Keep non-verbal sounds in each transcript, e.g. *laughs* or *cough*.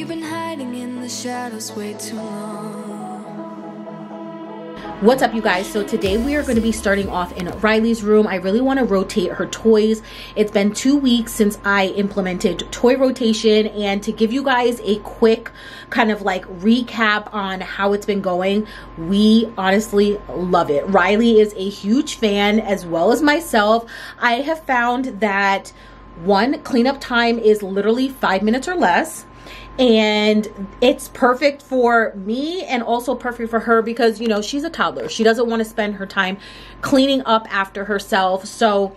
You've been hiding in the shadows way too long. What's up you guys? So today we are going to be starting off in Riley's room. I really want to rotate her toys. It's been two weeks since I implemented toy rotation and to give you guys a quick kind of like recap on how it's been going, we honestly love it. Riley is a huge fan as well as myself. I have found that one cleanup time is literally five minutes or less and it's perfect for me and also perfect for her because you know she's a toddler. She doesn't want to spend her time cleaning up after herself. So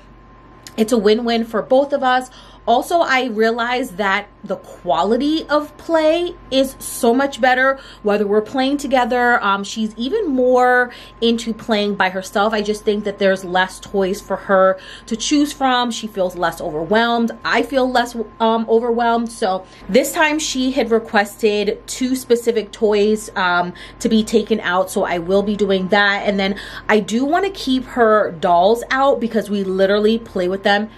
it's a win-win for both of us also, I realized that the quality of play is so much better whether we're playing together. Um, she's even more into playing by herself. I just think that there's less toys for her to choose from. She feels less overwhelmed. I feel less um, overwhelmed. So this time she had requested two specific toys um, to be taken out. So I will be doing that. And then I do want to keep her dolls out because we literally play with them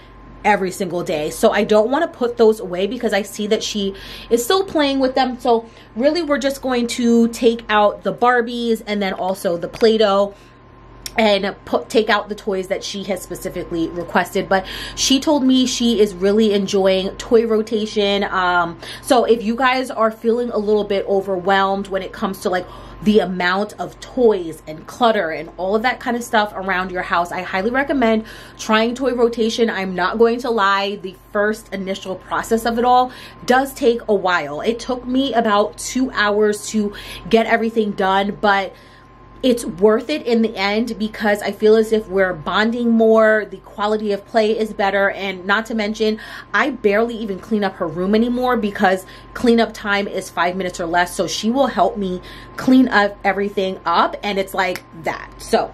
every single day. So I don't want to put those away because I see that she is still playing with them. So really we're just going to take out the Barbies and then also the Play-Doh and put take out the toys that she has specifically requested but she told me she is really enjoying toy rotation um so if you guys are feeling a little bit overwhelmed when it comes to like the amount of toys and clutter and all of that kind of stuff around your house, I highly recommend trying toy rotation. I'm not going to lie, the first initial process of it all does take a while. It took me about two hours to get everything done, but it's worth it in the end because I feel as if we're bonding more, the quality of play is better, and not to mention, I barely even clean up her room anymore because cleanup time is five minutes or less. So she will help me clean up everything up, and it's like that. So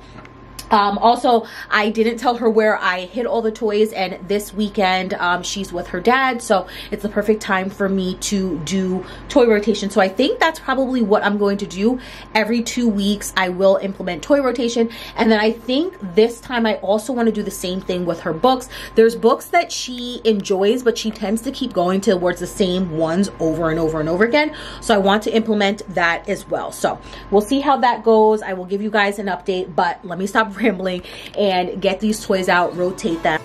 um, also, I didn't tell her where I hid all the toys and this weekend um, she's with her dad. So it's the perfect time for me to do toy rotation. So I think that's probably what I'm going to do. Every two weeks, I will implement toy rotation. And then I think this time I also want to do the same thing with her books. There's books that she enjoys, but she tends to keep going towards the same ones over and over and over again. So I want to implement that as well. So we'll see how that goes. I will give you guys an update, but let me stop rambling and get these toys out, rotate them.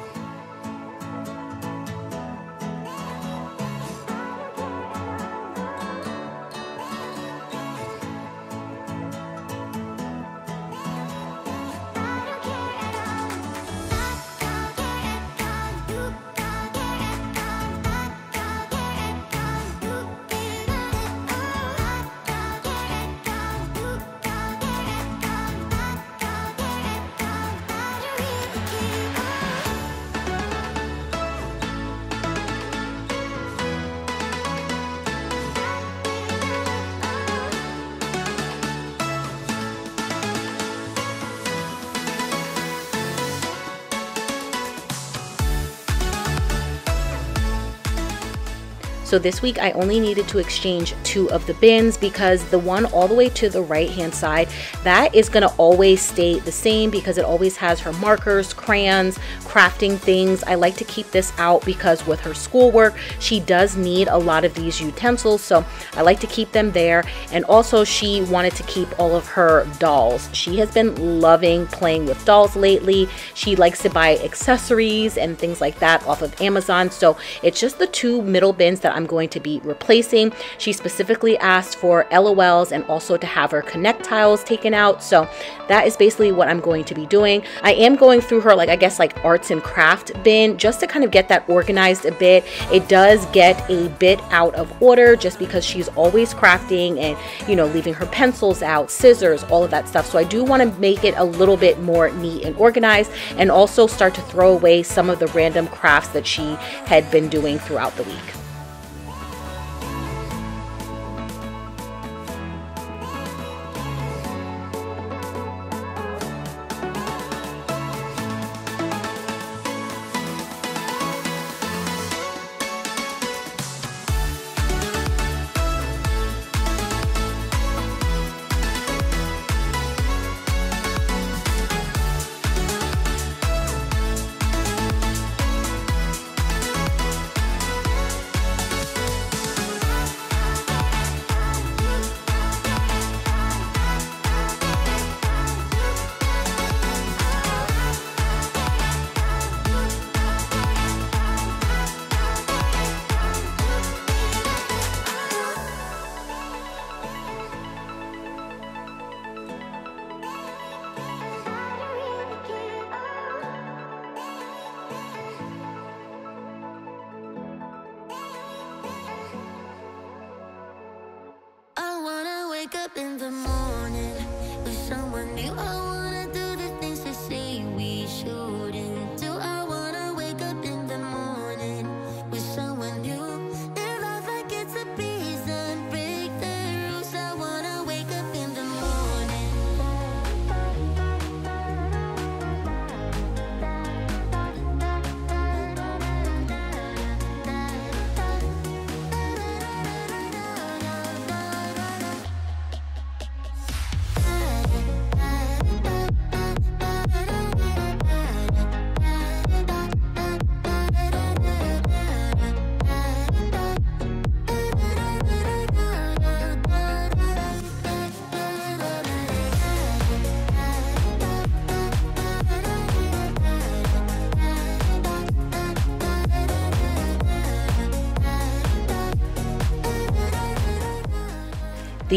So this week I only needed to exchange two of the bins because the one all the way to the right hand side, that is gonna always stay the same because it always has her markers, crayons, crafting things. I like to keep this out because with her schoolwork, she does need a lot of these utensils. So I like to keep them there. And also she wanted to keep all of her dolls. She has been loving playing with dolls lately. She likes to buy accessories and things like that off of Amazon. So it's just the two middle bins that I'm going to be replacing. She specifically asked for LOLs and also to have her connect tiles taken out. So that is basically what I'm going to be doing. I am going through her, like, I guess, like arts and craft bin just to kind of get that organized a bit. It does get a bit out of order just because she's always crafting and, you know, leaving her pencils out, scissors, all of that stuff. So I do want to make it a little bit more neat and organized and also start to throw away some of the random crafts that she had been doing throughout the week.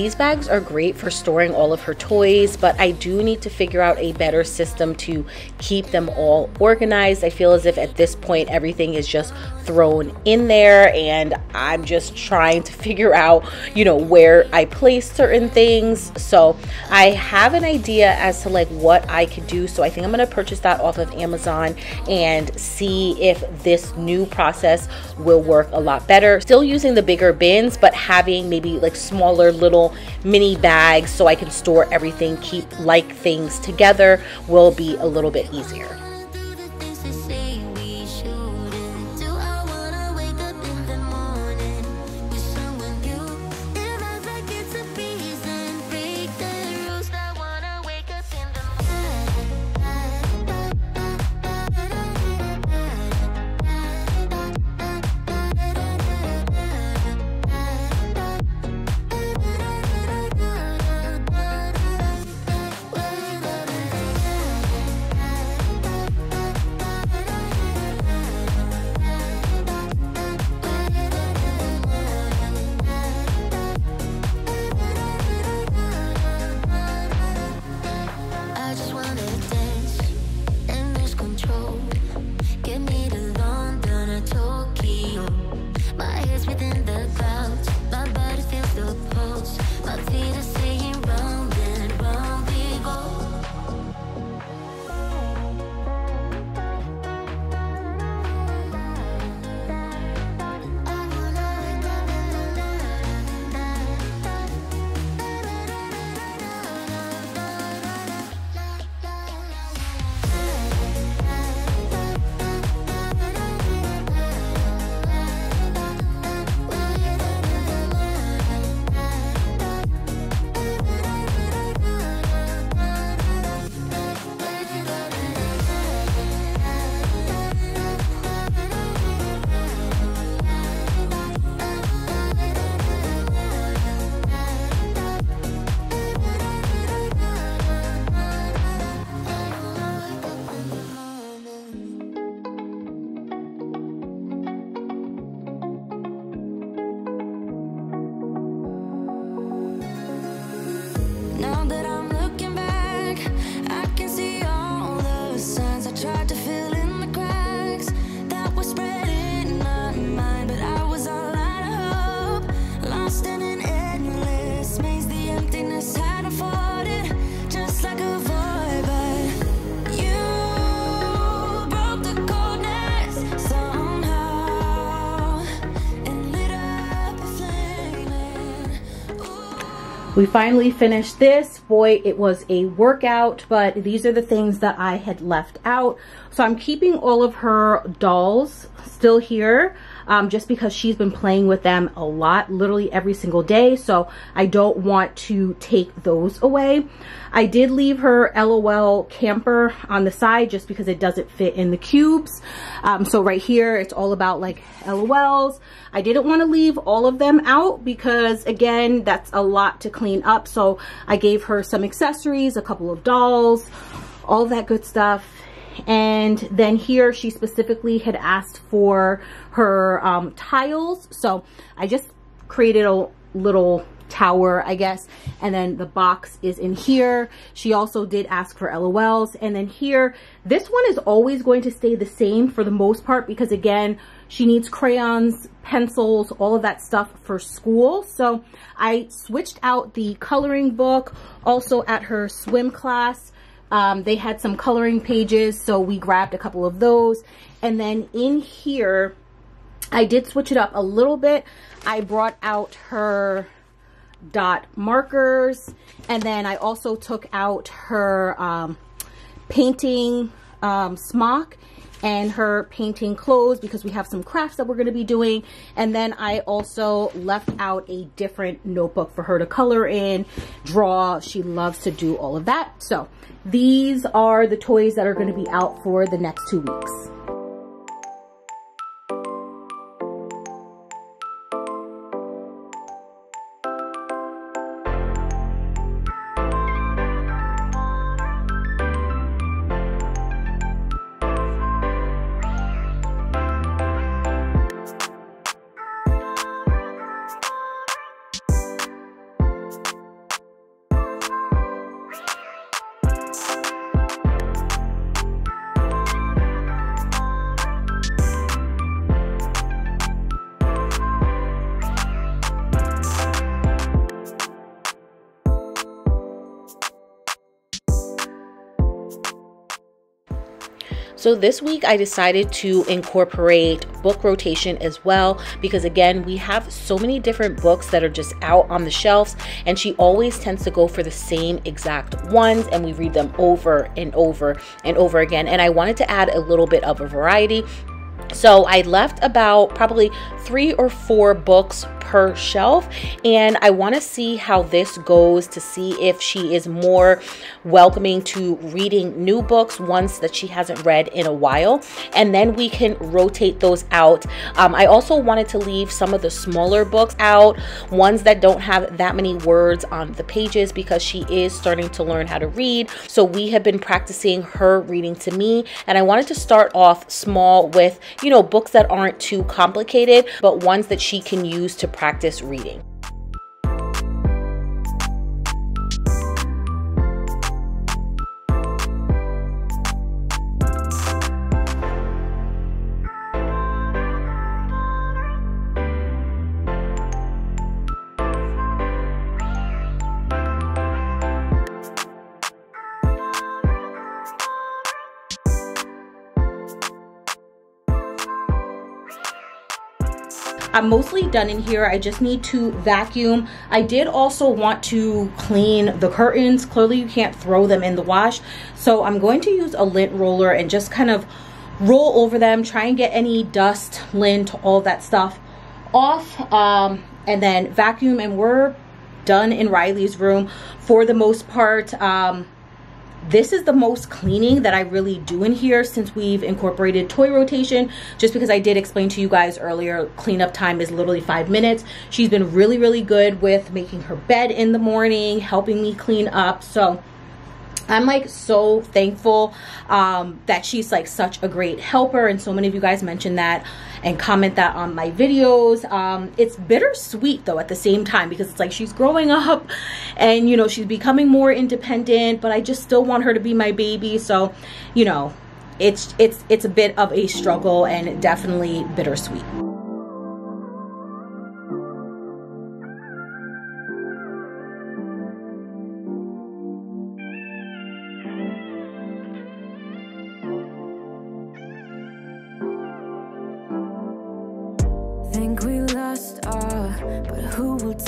These bags are great for storing all of her toys, but I do need to figure out a better system to keep them all organized. I feel as if at this point everything is just thrown in there and I'm just trying to *laughs* figure out, you know, where I place certain things. So I have an idea as to like what I could do. So I think I'm going to purchase that off of Amazon and see if this new process will work a lot better. Still using the bigger bins, but having maybe like smaller little mini bags so I can store everything, keep like things together will be a little bit easier. We finally finished this. Boy, it was a workout, but these are the things that I had left out. So I'm keeping all of her dolls still here um, just because she's been playing with them a lot, literally every single day. So I don't want to take those away. I did leave her LOL camper on the side just because it doesn't fit in the cubes. Um, so right here, it's all about like LOLs. I didn't want to leave all of them out because again, that's a lot to clean up. So I gave her some accessories, a couple of dolls, all that good stuff. And then here she specifically had asked for her um, tiles. So I just created a little tower, I guess. And then the box is in here. She also did ask for LOLs. And then here, this one is always going to stay the same for the most part because again, She needs crayons, pencils, all of that stuff for school. So I switched out the coloring book. Also at her swim class, um, they had some coloring pages. So we grabbed a couple of those. And then in here, I did switch it up a little bit. I brought out her dot markers and then I also took out her um, painting um, smock and her painting clothes because we have some crafts that we're going to be doing. And then I also left out a different notebook for her to color in, draw. She loves to do all of that. So these are the toys that are going to be out for the next two weeks. So this week I decided to incorporate book rotation as well because again, we have so many different books that are just out on the shelves and she always tends to go for the same exact ones and we read them over and over and over again. And I wanted to add a little bit of a variety so I left about probably three or four books per shelf and I want to see how this goes to see if she is more welcoming to reading new books ones that she hasn't read in a while and then we can rotate those out. Um, I also wanted to leave some of the smaller books out ones that don't have that many words on the pages because she is starting to learn how to read. So we have been practicing her reading to me and I wanted to start off small with you know books that aren't too complicated but ones that she can use to practice reading. I'm mostly done in here. I just need to vacuum. I did also want to clean the curtains. Clearly you can't throw them in the wash. So I'm going to use a lint roller and just kind of roll over them, try and get any dust, lint, all that stuff off. Um, and then vacuum and we're done in Riley's room for the most part. Um, this is the most cleaning that I really do in here since we've incorporated toy rotation just because I did explain to you guys earlier cleanup time is literally five minutes. She's been really really good with making her bed in the morning helping me clean up. So I'm like so thankful um, that she's like such a great helper and so many of you guys mentioned that and comment that on my videos. Um, it's bittersweet though at the same time because it's like she's growing up and you know she's becoming more independent but I just still want her to be my baby so you know it's it's it's a bit of a struggle and definitely bittersweet.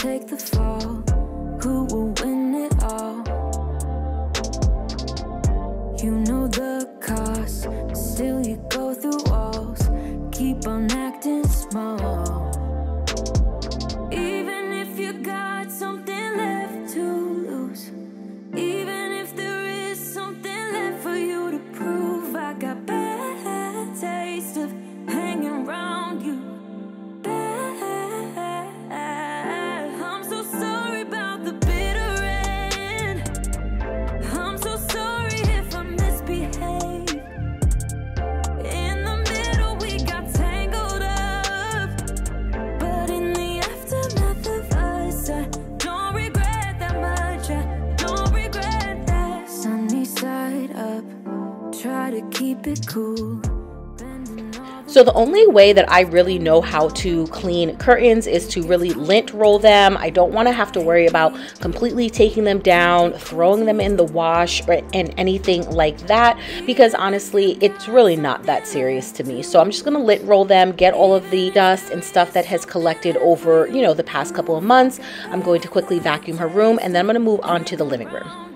take the fall? Who will win it all? You know So the only way that I really know how to clean curtains is to really lint roll them. I don't want to have to worry about completely taking them down, throwing them in the wash or and anything like that because honestly, it's really not that serious to me. So I'm just going to lint roll them, get all of the dust and stuff that has collected over, you know, the past couple of months. I'm going to quickly vacuum her room and then I'm going to move on to the living room.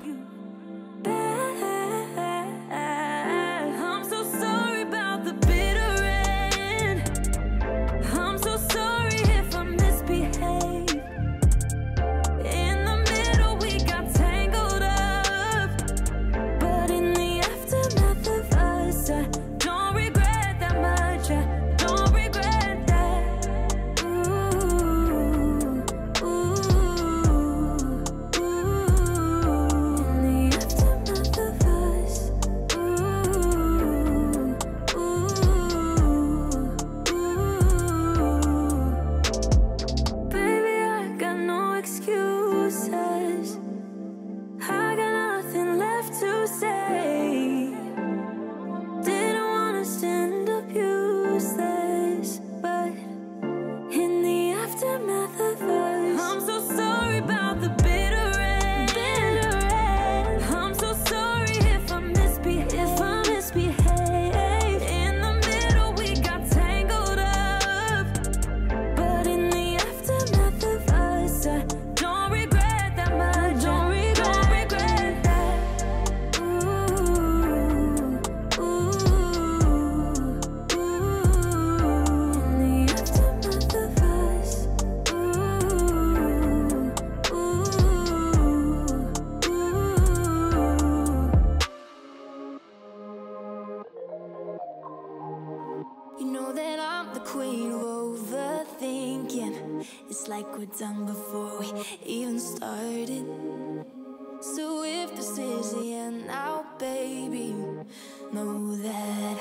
Been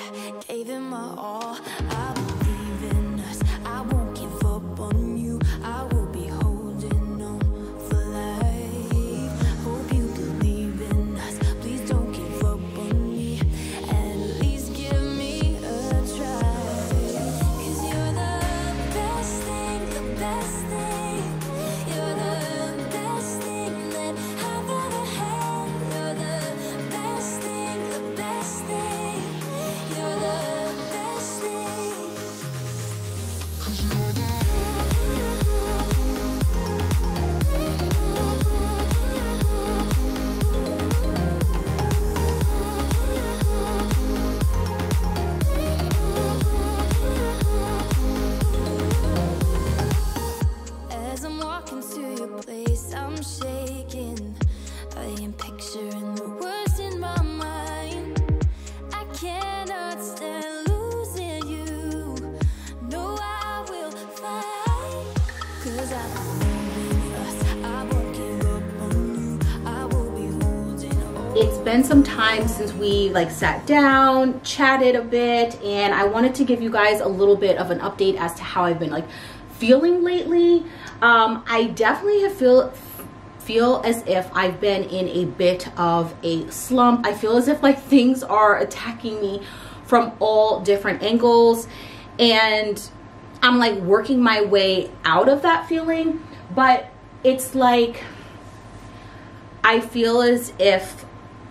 time since we like sat down, chatted a bit, and I wanted to give you guys a little bit of an update as to how I've been like feeling lately. Um, I definitely have feel feel as if I've been in a bit of a slump. I feel as if like things are attacking me from all different angles and I'm like working my way out of that feeling, but it's like I feel as if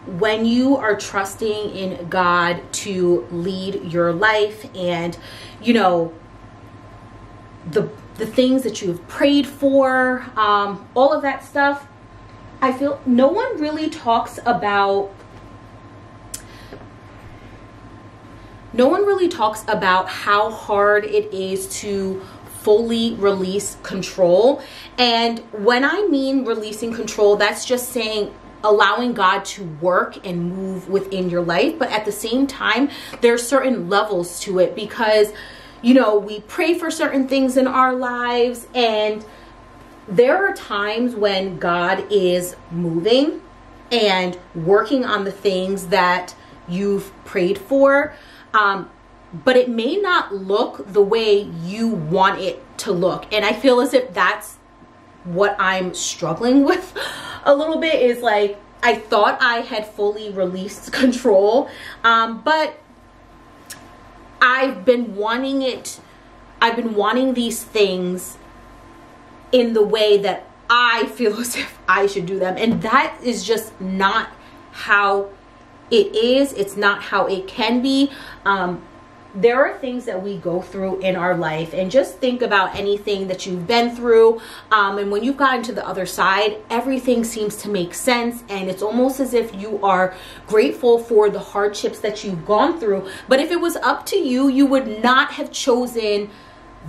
when you are trusting in God to lead your life and, you know, the the things that you have prayed for, um, all of that stuff, I feel no one really talks about no one really talks about how hard it is to fully release control. And when I mean releasing control, that's just saying allowing God to work and move within your life. But at the same time, there's certain levels to it because, you know, we pray for certain things in our lives and there are times when God is moving and working on the things that you've prayed for. Um, but it may not look the way you want it to look. And I feel as if that's what I'm struggling *laughs* with a little bit is like I thought I had fully released *laughs* control, um, but I've been wanting it, I've been wanting these things in the way that I *laughs* feel as if I should do them. And that is just not how it is. It's not how it can be. Um, there are things that we go through in our life and just think about anything that you've been through. Um, and when you've gotten to the other side everything seems to make sense and it's almost as if you are grateful for the hardships that you've gone through. But if it was up to you you would not have chosen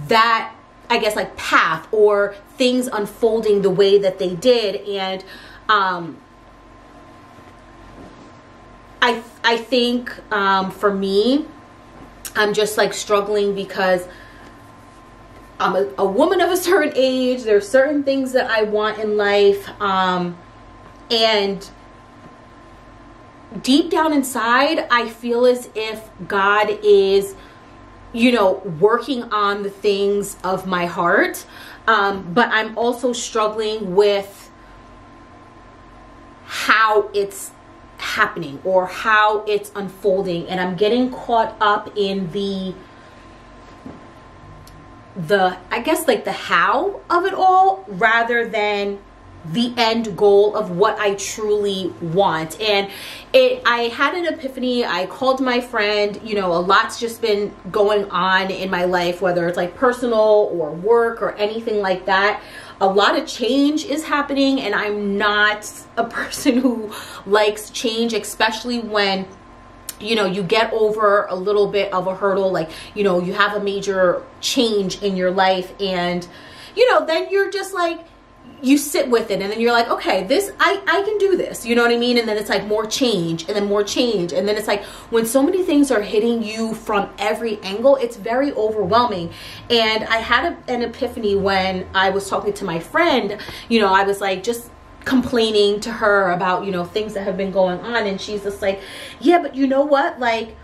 that i guess like path or things unfolding the way that they did. And um i i think um for me I'm just like struggling because I'm a, a, woman of a *laughs* certain age. There are certain things that I want in life. Um, and deep down inside, I feel as if God is, you know, working on the things of my heart. Um, but I'm also struggling with how it's happening or how it's unfolding and I'm getting caught up in the the I guess like the how of it all rather than the end goal of what I truly want. And it I had an epiphany. I called my friend, you know, a lot's just been going on in my life whether it's like personal or work or anything like that a lot of change is happening and I'm not a person who likes change, especially when you know you get over a little bit of a hurdle like you know you have a major change in your life and you know then you're just like you sit with it and then you're like okay this i i can do this you know what i mean? And then it's like more change and then more change and then it's like when so many things are hitting you from every angle it's very overwhelming. And i had a, an epiphany when i was talking to my friend you know i was like just complaining to her about you know things that have been going on and she's just like yeah but you know what? Like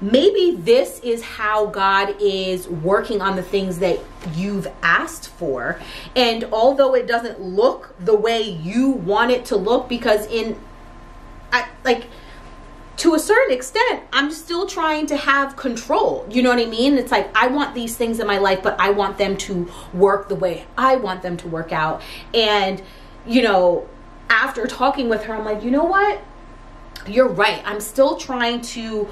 maybe this is how God is working on the things that you've asked for. And although it doesn't look the way you want it to look, because in, I, like, to a certain extent, I'm still trying to have control. You know what I mean? It's like I want these things in my life, but I want them to work the way I want them to work out. And, you know, after talking with her, I'm like, you know what? You're right. I'm still trying to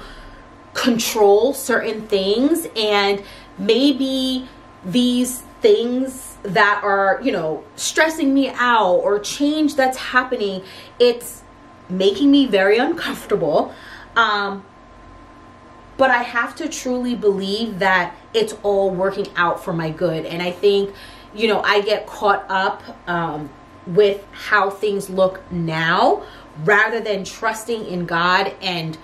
control certain things and maybe these things that are, you know, stressing me out or change that's happening, it's making me very uncomfortable. Um, but I have to truly believe that it's all working out for my good. And I think, you know, I get caught up um, with how things look now rather than trusting in God and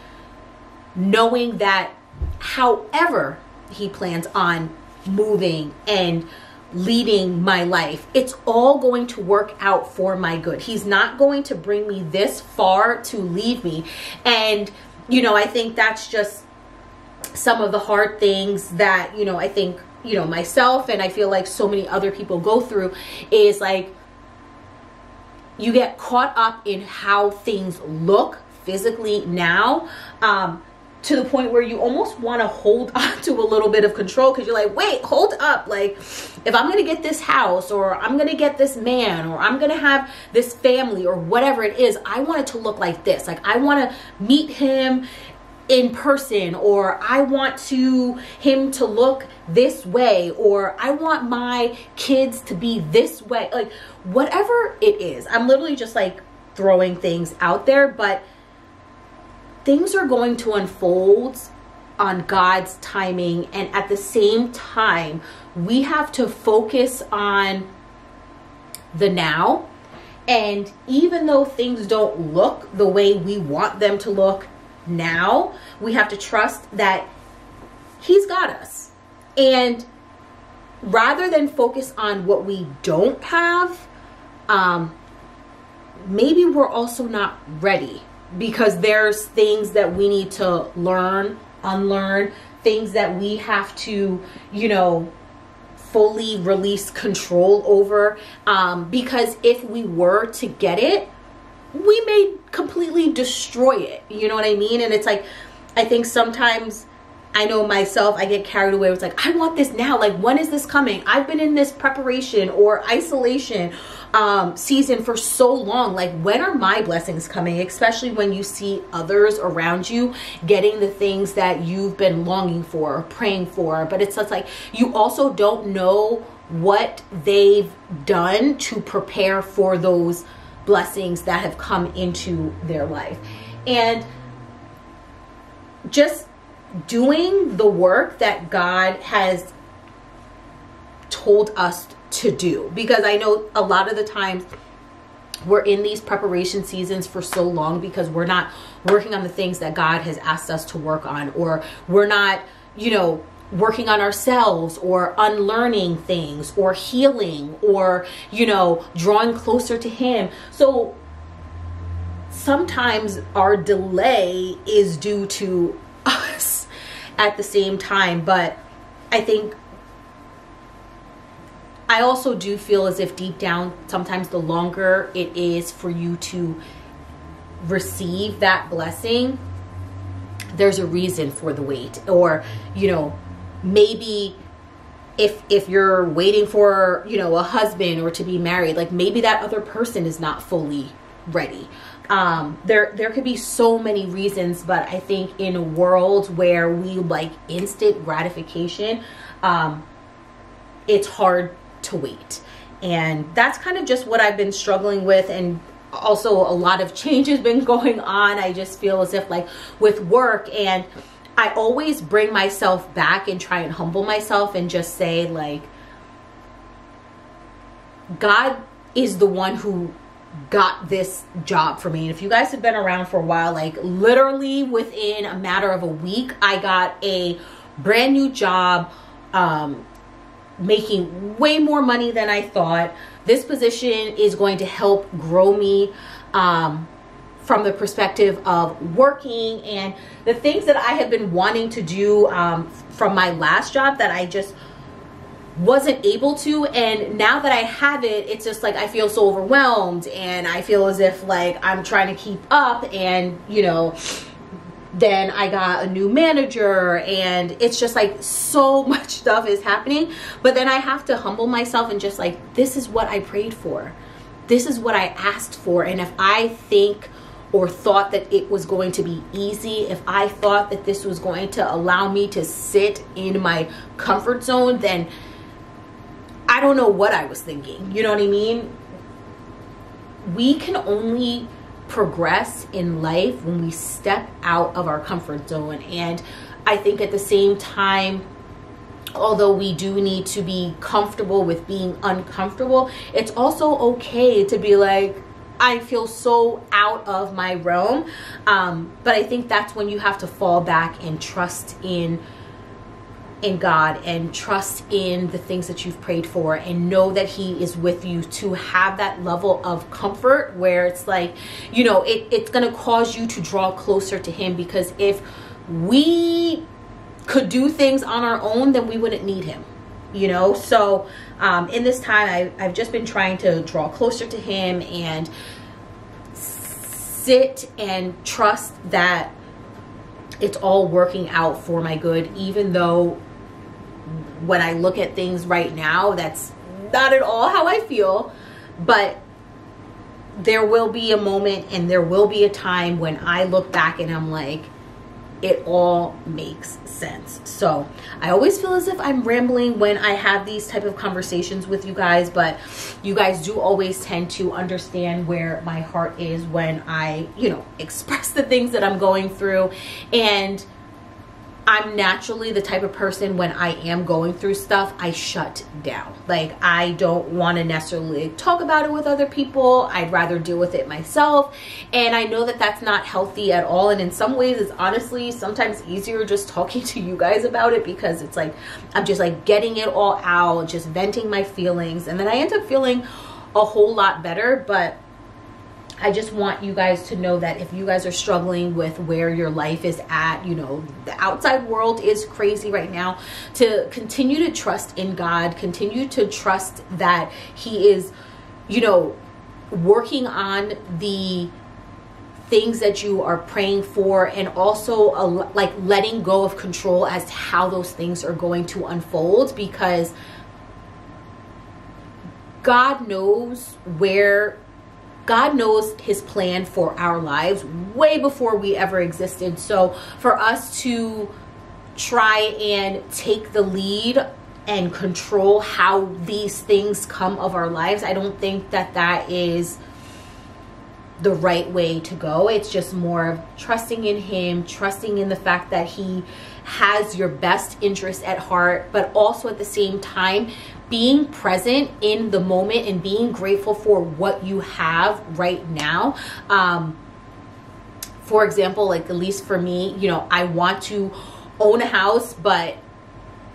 knowing that however he plans on moving and leading my life, it's all going to work out for my good. He's not going to bring me this far to leave me. And, you know, I think that's just some of the hard things that, you know, I think, you know, myself and I feel like so many other people go through is like, you get caught up in how things look physically now. Um, to the point where you almost want to hold *laughs* on to a little bit of control because you're like, wait, hold up. Like, if I'm going to get this house or I'm going to get this man or I'm going to have this family or whatever it is, I want it to look like this. Like, I want to meet him in person or I want to him to look this way or I want my kids to be this way. Like, whatever it is. I'm literally just like throwing things out there, but things are going to unfold on God's timing. And at the same time, we have to focus on the now. And even though things don't look the way we want them to look now, we have to trust that He's got us. And rather than focus on what we don't have, um, maybe we're also not ready because there's things that we need to learn, unlearn, things that we have to, you know, fully release control over. Um, because if we were to get it, we may completely destroy it. You know what I mean? And it's like, I think sometimes I know myself, I get carried away. It's like, I want this now. Like, when is this coming? I've been in this preparation or isolation um, season for so long. Like, when are my blessings coming? Especially when you see others around you getting the things that you've been longing for, praying for. But it's just like, you also don't know what they've done to prepare for those blessings that have come into their life. And just doing the work that God has told us to do. Because I know a lot of the times we're in these preparation seasons for so long because we're not working on the things that God has asked us to work on, or we're not, you know, working on ourselves or unlearning things or healing or you know drawing closer to him so sometimes our delay is due to *laughs* us at the same time but i think i also do feel as if deep down sometimes the longer it is for you to receive that blessing there's a reason for the wait. Or you know maybe if if you're waiting for you know a husband or to be married like maybe that other person is not fully ready um there there could be so many reasons but i think in a world where we like instant gratification um it's hard to wait. And that's kind of just what i've been struggling with. And also a lot of *laughs* change has been going on. I just feel as if like with work and I always bring myself back and try and humble myself and just say, like, God is the one who got this job for me. And if you guys have been around for a while, like literally within a matter of a week, I got a brand new job, um, making way more money than I thought. This position is going to help grow me. Um, from the perspective of working and the things that I have been wanting to do um, from my last job that I just wasn't able to and now that I have it it's just like I feel so overwhelmed and I feel as if like I'm trying to keep up and you know then I got a new manager and it's just like so *laughs* much stuff is happening. But then I have to humble myself and just like this is what I prayed for. This is what I asked for and if I think or thought that it was going to be easy, if I thought that this was going to allow me to sit in my comfort zone, then I don't know what I was thinking. You know what I mean? We can only progress in life when we step out of our comfort zone. And I think at the same time, although we do need to be comfortable with being uncomfortable, it's also okay to be like, I feel so out of my realm. Um, but I think that's when you have to fall back and trust in in God and trust in the things that you've prayed for and know that he is with you to have that level of comfort where it's like, you know, it, it's going to cause you to draw closer to him because if we could do things on our own, then we wouldn't need him you know? So um, in this time I, i've just been trying to draw closer to him and sit and trust that it's all working out for my good even though when i look at things right now that's not at all how i feel but there will be a moment and there will be a time when i look back and i'm like it all makes sense. So I always feel as if I'm rambling when I have these type of conversations with you guys, but you guys do always tend to understand where my heart is when I, you know, *laughs* express the things that I'm going through. And I'm naturally the type of person when I am going through stuff, I shut down. Like, I don't want to necessarily talk about it with other people. I'd rather deal with it myself. And I know that that's not healthy at all. And in some ways, it's honestly sometimes easier just talking *laughs* to you guys about it because it's like I'm just like getting it all out, just venting my feelings. And then I end up feeling a whole lot better. But I just want you guys to know that if you guys are struggling with where your life is at, you know, the outside world is crazy right now, to continue to trust in God, continue to trust that He is, you know, working on the things that you are praying for and also a, like letting go of control as to how those things are going to unfold because God knows where God knows his plan for our lives way before we ever existed. So for us to try and take the lead and control how these things come of our lives, I don't think that that is the right way to go. It's just more of trusting in him, trusting in the fact that he has your best interest at heart, but also at the same time being present in the moment and being grateful for what you have right now. Um, for example, like at least for me, you know, I want to own a house, but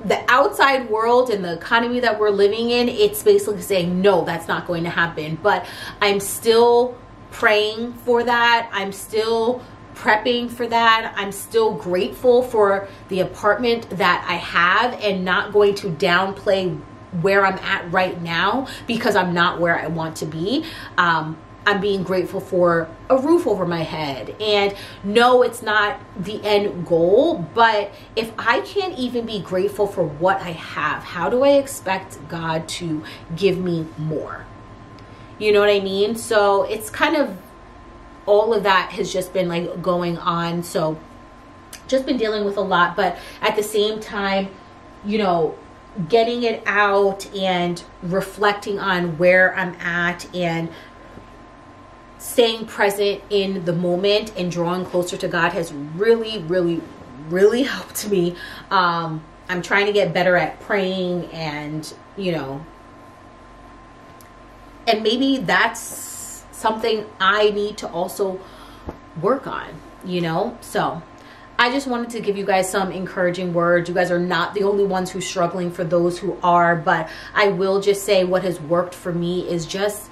the outside world and the economy that we're living in, it's basically saying, no, that's not going to happen. But I'm still praying for that. I'm still prepping for that. I'm still grateful for the apartment that I have and not going to downplay where I'm at right now because I'm not where I want to be. Um, I'm being grateful for a roof over my head. And no, it's not the end goal, but if I can't even be grateful for what I have, how do I expect God to give me more? You know what I mean? So it's kind of all of that has just been like going on. So just been dealing with a lot, but at the same time, you know, getting it out and reflecting on where I'm at and staying present in the moment and drawing closer to God has really, really, really *laughs* helped me. Um, I'm trying to get better at praying and, you know, and maybe that's something I need to also work on, you know? So, I just wanted to give you guys some encouraging words. You guys are not the only ones who's struggling for those who are, but I will just say what has worked for me is just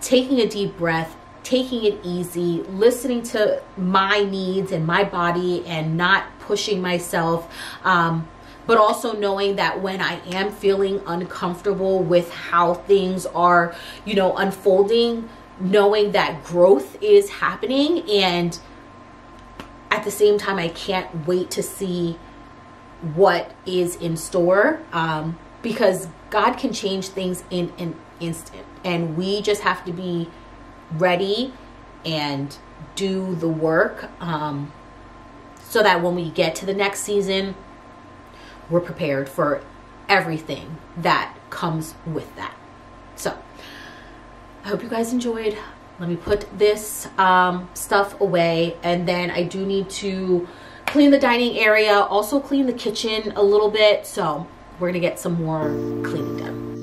taking a deep breath, taking it easy, listening to my needs and my body and not pushing myself. Um, but also knowing that when I am feeling uncomfortable with how things are, you know, unfolding, knowing that growth is happening and at the same time, I can't wait to see what is in store um, because God can change things in an instant. And we just have to be ready and do the work um, so that when we get to the next season, we're prepared for everything that comes with that. So, I hope you guys enjoyed. Let me put this um, stuff away. And then I do need to clean the dining area also clean the kitchen a little bit. So we're gonna get some more cleaning done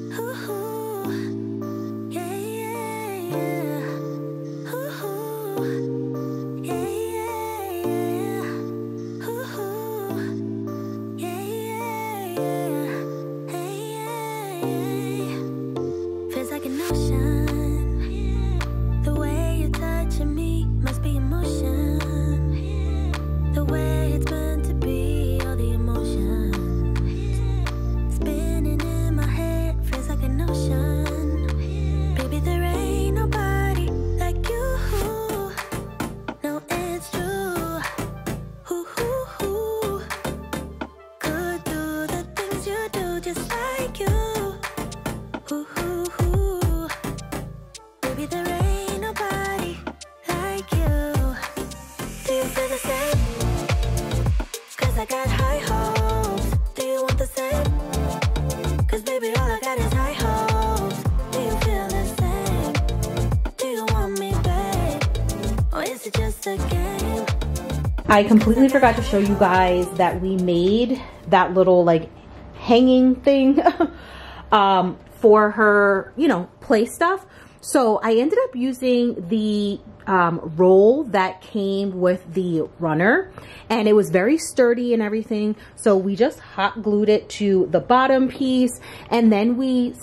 I completely forgot to show you guys that we made that little like hanging thing *laughs* um, for her, you know, play stuff. So I ended up using the um, roll that came with the runner and it was very sturdy and everything. So we just hot glued it to the bottom piece and then we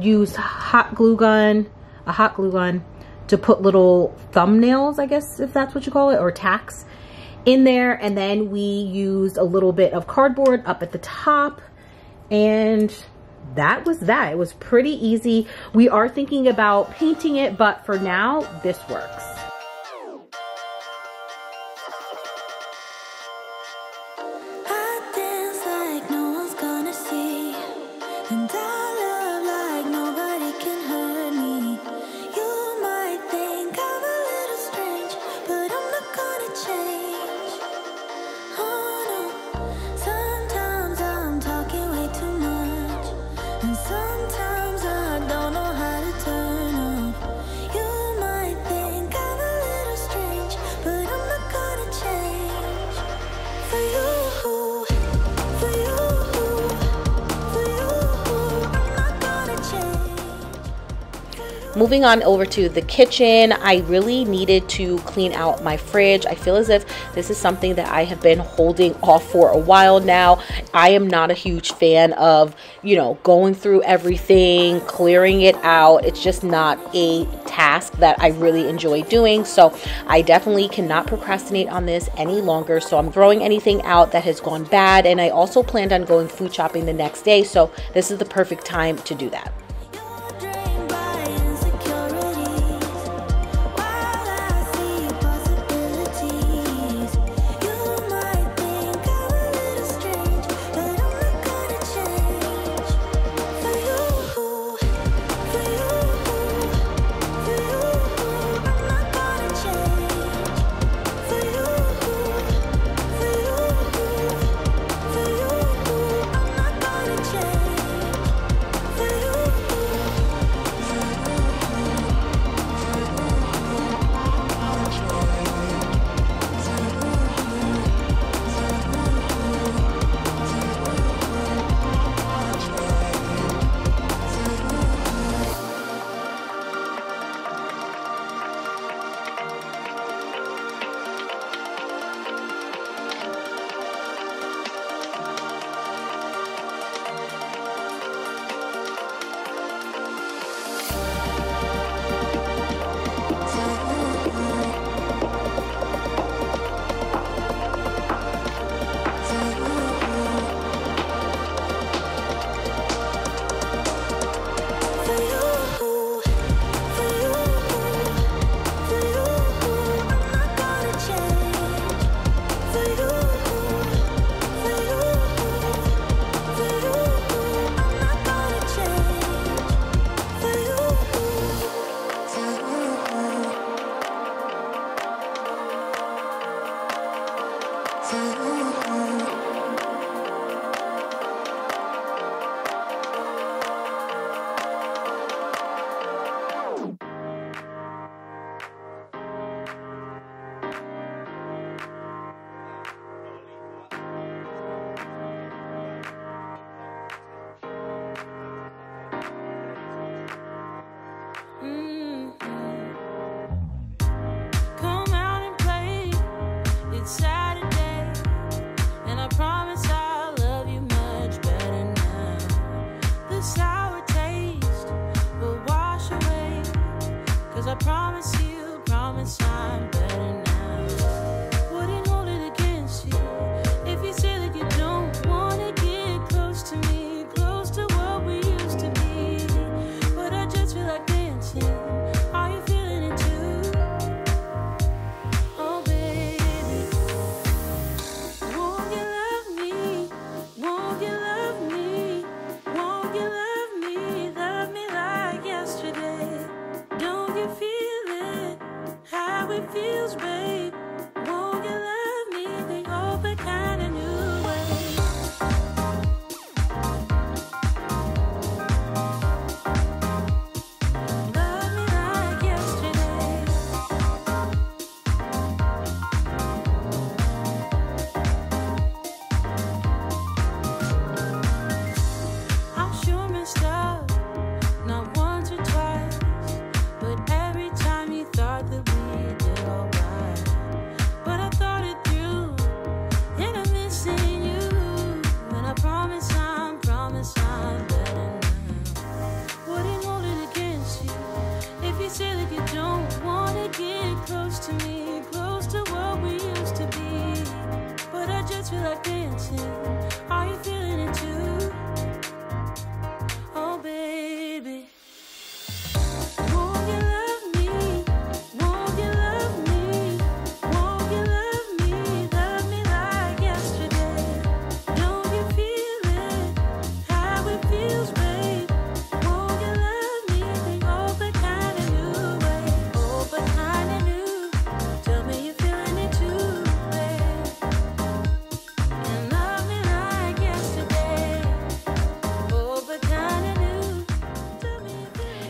used hot glue gun, a hot glue gun to put little thumbnails, I guess, if that's what you call it, or tacks in there. And then we used a little bit of cardboard up at the top and that was that. It was pretty easy. We are thinking about painting it, but for now, this works. Moving on over to the kitchen, I really needed to clean out my fridge. I feel as if this is something that I have been holding off for a while now. I am not a huge fan of, you know, going through everything, clearing it out. It's just not a task that I really enjoy doing. So I definitely cannot procrastinate on this any longer. So I'm throwing anything out that has gone bad. And I also planned on going food shopping the next day. So this is the perfect time to do that.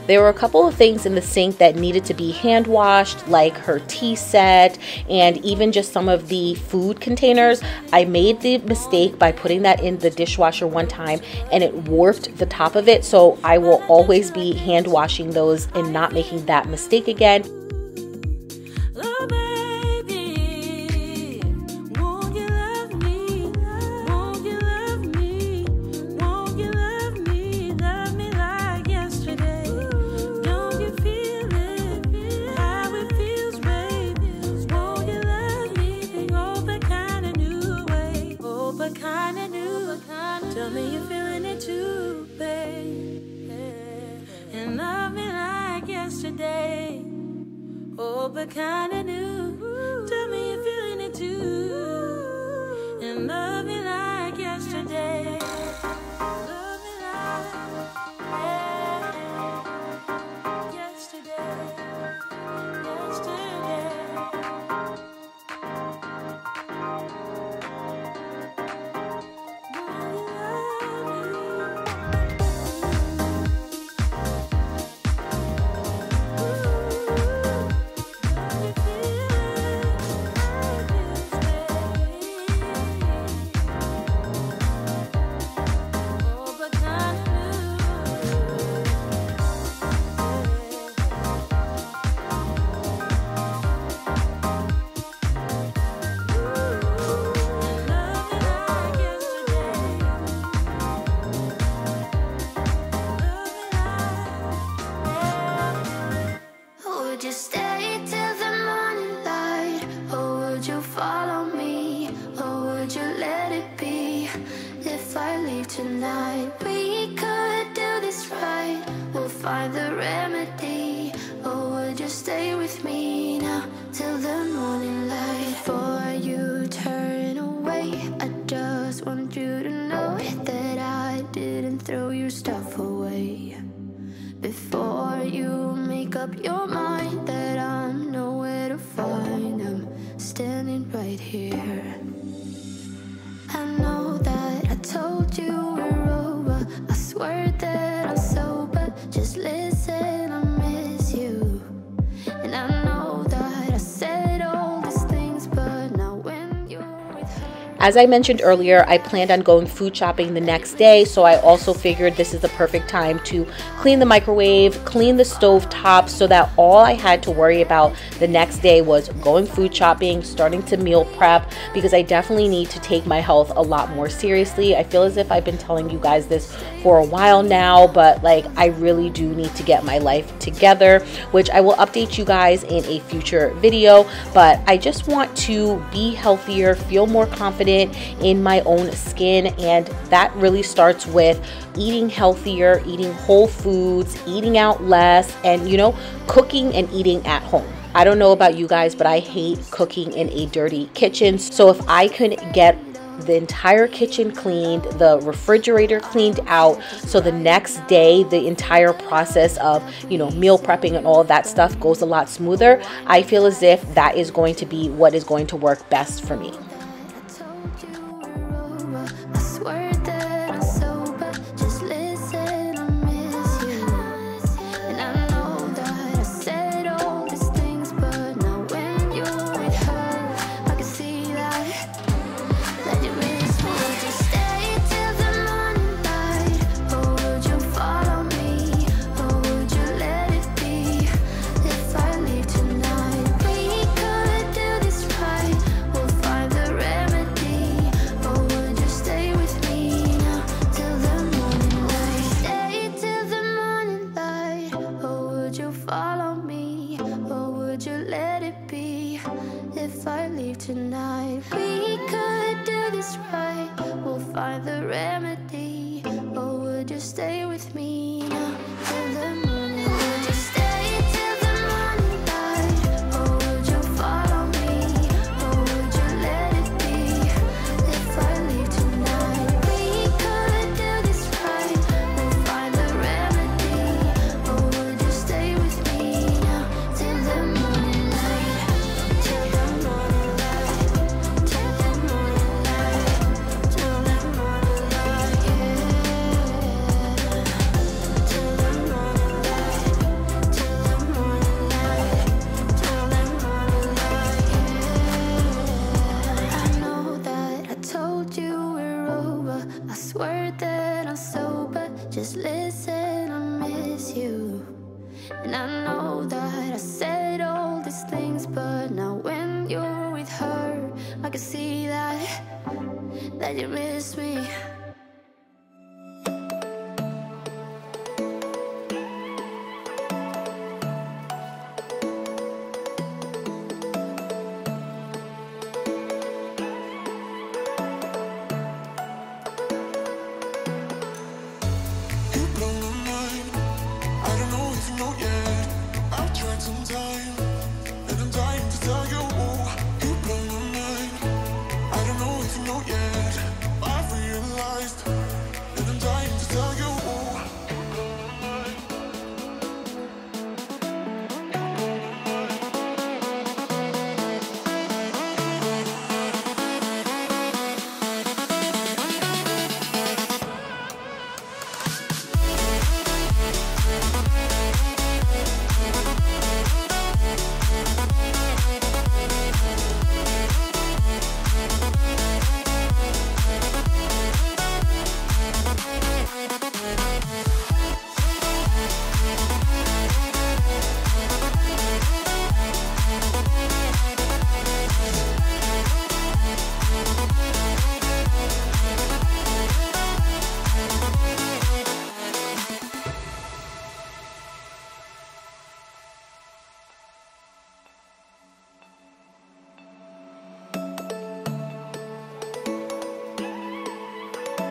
There were a couple of things in the sink that needed to be hand washed, like her tea set and even just some of the food containers. I made the mistake by putting that in the dishwasher one time and it warped the top of it. So I will always be hand washing those and not making that mistake again. Over. I As I mentioned earlier, I planned on going food shopping the next day, so I also figured this is the perfect time to clean the microwave, clean the stove top, so that all I had to worry about the next day was going food shopping, starting to meal prep, because I definitely need to take my health a lot more seriously. I feel as if I've been telling you guys this for a while now, but like I really do need to get my life together, which I will update you guys in a future video. But I just want to be healthier, feel more confident in my own skin, and that really starts with eating healthier, eating whole foods, eating out less, and you know, cooking and eating at home. I don't know about you guys, but I hate cooking in a dirty kitchen. So if I could get the entire kitchen cleaned, the refrigerator cleaned out. So the next day, the entire process of, you know, meal prepping and all that stuff goes a lot smoother. I feel as if that is going to be what is going to work best for me.